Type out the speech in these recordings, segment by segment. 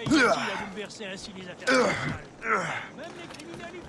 Est inutile à bouleverser ainsi. Même les criminels y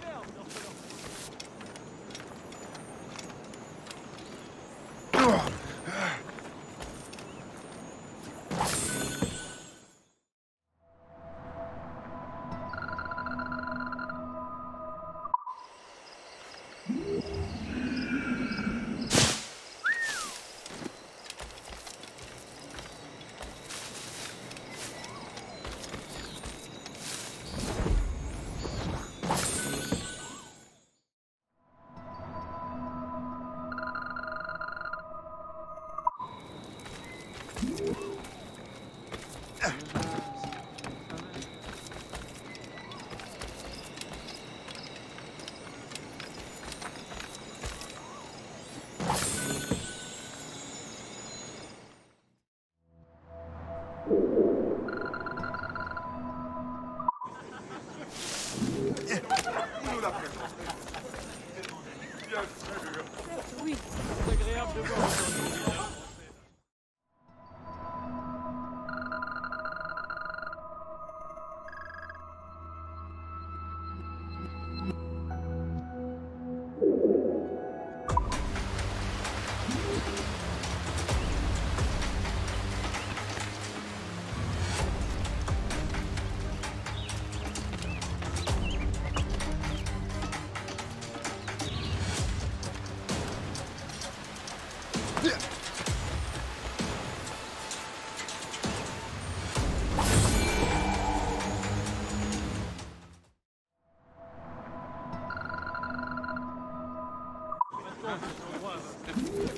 Ладно, ладно.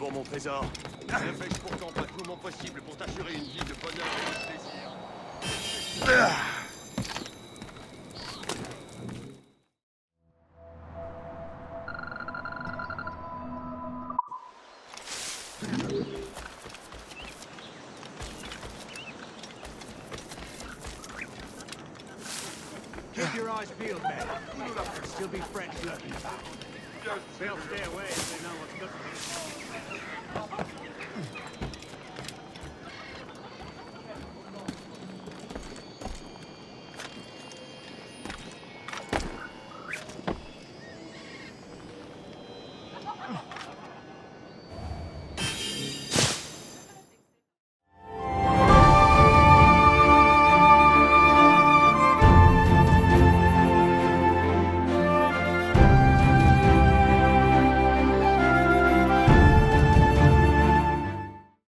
Bon, mon trésor Je fais pourtant pas tout mon possible pour t'assurer une vie de bonheur et de plaisir. Keep your eyes peeled, man. Still be French looking. They'll stay away if they know what's good for them.